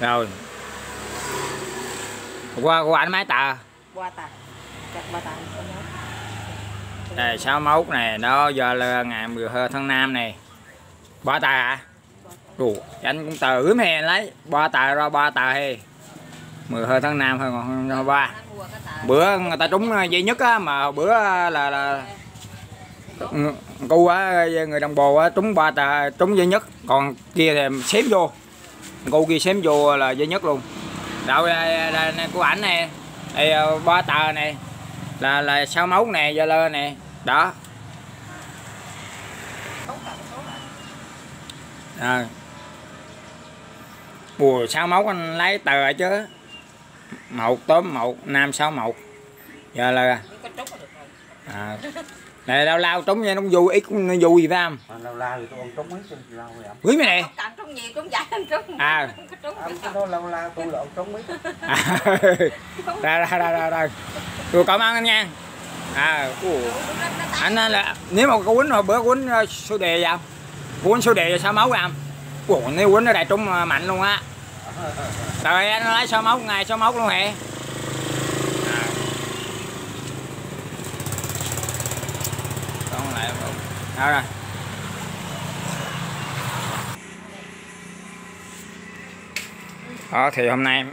rồi. Qua qua anh mấy tờ qua tà. Chặt ba tà. Đây sáu mốt này đó giờ là ngày 12 tháng 5 này ba tờ hả? Ủa, anh cũng tờ ướm hè lấy. Ba tờ ra ba tờ hay 12 tháng 5 thôi còn ba. Bữa người ta trúng dây nhất á mà bữa là là cu á người đồng bồ á trúng ba tờ trúng dây nhất. Còn kia thì xém vô cu kia xém vô là dây nhất luôn. Đâu đây, đây, đây của ảnh này đây ba tờ này là là sáu mốt này giờ lơ này đó. Rồi bùa sáu mốt anh lấy tờ chứ. Một tóm một nam sáu một giờ là à, này lao lao trúng nha nó vui ít cũng vui gì phải không? Lâu la thì tôi ăn trúng mấy chân lâu rồi ạ quý mày này Càng trúng nhiều trúng dài trúng À. trúng cái đó lâu la tôi là ăn trúng mấy à, ra ra ra ra ra. Tôi cảm ơn anh nha. À anh là nếu mà có quýnh hồi bữa quýnh ờ, số đề vậy quýnh số đề sao máu làm ủa nếu quýnh nó đại trúng ờ, mạnh luôn á. Rồi anh lấy sao móc ngày sao móc luôn hả à. còn lại đó rồi. Đó thì hôm nay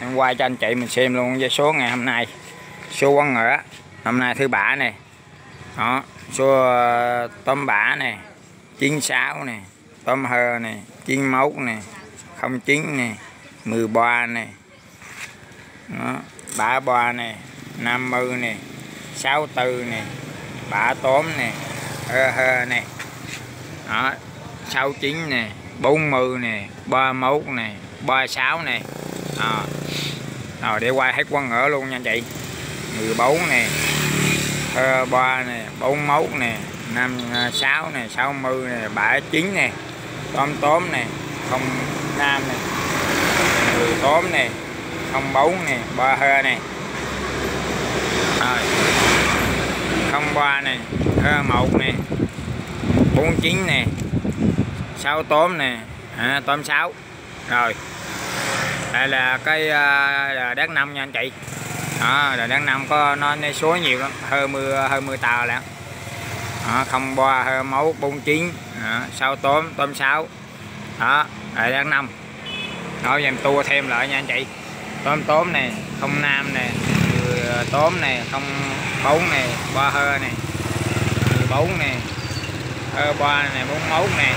em quay cho anh chị mình xem luôn với số ngày hôm nay. Số quán ngựa hôm nay thứ bảy này đó số ờ, tôm bả này 96 này tôm hơ này 91 này 09 này 13 này đó, bả ba này 50 này 64 này bả tóm này hơ hơ này đó 69 này 40 này 31 này 36 này à. rồi, để qua hết quân ở luôn nha chị. 14 này hơ 3 này 41 này 56 này 60 này 79 này tóm tóm này không nam này 10 tóm này không bốn này ba hơ này rồi không ba này hơ một này bốn chín này sáu tóm này à, tóm sáu. Rồi đây là cái uh, đát năm nha anh chị. Đó là đát năm có nó, nó số nhiều lắm hơi mưa hơi mưa tàu lắm. Đó, không ba hơ máu bốn chín sáu tóm tóm sáu. Đó đây đát năm nói em tua thêm lại nha anh chị. Tôm tóm này không nam này tóm này, không bốn này, ba hơ này bốn này, hơ ba này, bốn mốt này,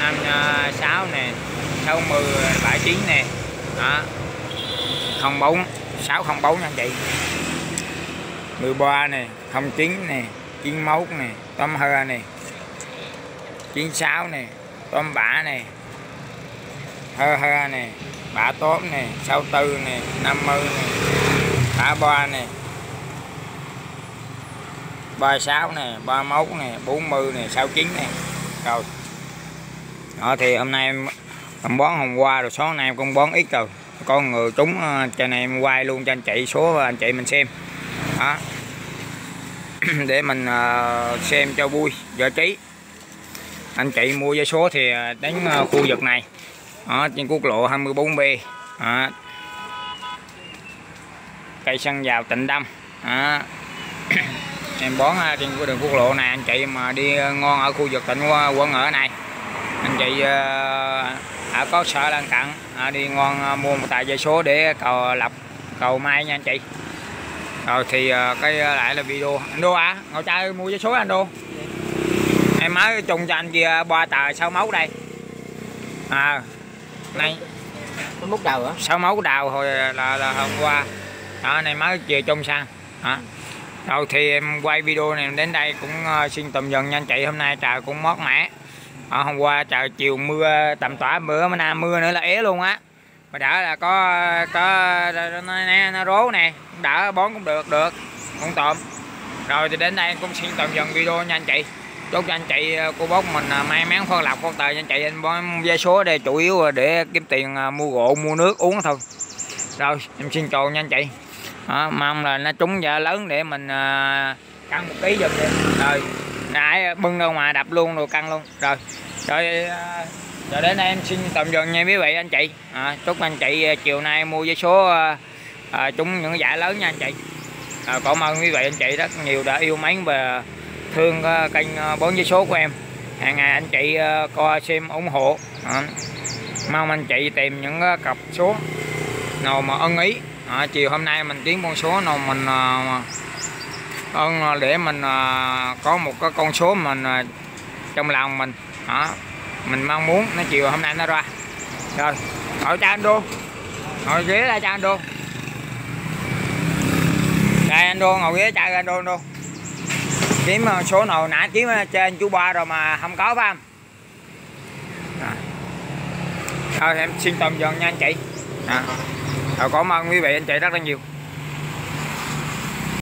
năm à, sáu này, sáu mươi bảy, chín này, đó. Không bốn sáu không bốn nha anh chị 13 này, không chín này, chín mốt này tôm hơ này 96 này tôm bả này, hơ hơ này bả tóm này 64 nè 50 nè bả ba này 36 nè 31 nè 40 nè 69 nè. Rồi. Đó thì hôm nay em, em bón hôm qua rồi số nay em cũng bón ít rồi. Có người trúng ờ, cho này em quay luôn cho anh chị số anh chị mình xem. Đó. Để mình ờ, xem cho vui giải trí. Anh chị mua vé số thì ờ, đến khu vực này đó, trên quốc lộ 24B đó. cây sân vào tịnh đâm. Đó. em bón trên cái đường quốc lộ này anh chị mà đi ngon ở khu vực tỉnh quận ở này. Anh chị ở có sở lân cận đi ngon mua một tài vé số để cầu lập cầu mai nha anh chị. Rồi thì cái lại là video. Anh đô à ngồi trai mua vé số anh đô em mới trùng cho anh kia ba tờ sáu máu đây. À này Nó múc đầu hả? sáu máu đào hồi là, là hôm qua. Đó này mới về trong sang đó. rồi thì em quay video này đến đây cũng uh, xin tầm dần nha anh chị. Hôm nay trời cũng mót mẻ. Đó, hôm qua trời chiều mưa tầm tỏa bữa mà nam mưa nữa là é luôn á. Mà đã là có có nó, nó, nó rố nè. Đỡ bón cũng được được. Con tôm rồi thì đến đây cũng xin tầm dần video nha anh chị chúc cho anh chị ờ, cô bác mình ờ, may mắn phân lọc con tài cho anh chị anh bán vé số đây chủ yếu để kiếm tiền ờ, mua gỗ mua nước uống thôi. Rồi em xin chào nha anh chị à, mong là nó trúng giá lớn để mình căng một ký giùm đi rồi nãy bưng đâu ngoài đập luôn rồi căng luôn. Rồi rồi rồi đến đây em xin tạm dừng nha quý vị anh chị à, chúc anh chị chiều nay mua vé số à, à, trúng những giải lớn nha anh chị à, cảm ơn quý vị anh chị rất nhiều đã yêu mến và thương ờ, kênh ờ, bốn vé số của em. Hàng ngày anh chị ờ, coi xem ủng hộ. À, mong anh chị tìm những cặp số nào mà ưng ý. À, chiều hôm nay mình tiến con số nào mình à, à, để mình à, có một cái con số mình à, trong lòng mình. À, mình mong muốn nó chiều hôm nay nó ra. Rồi hỏi cha anh đô ngồi ghế ra cha anh đô đây anh đô ngồi ghế cha anh đô đô kiếm ờ, số nào nãy kiếm ờ, trên chú ba rồi mà không có phải không à. rồi em xin tạm dừng nha anh chị à. rồi, cảm ơn quý vị, anh chị rất là nhiều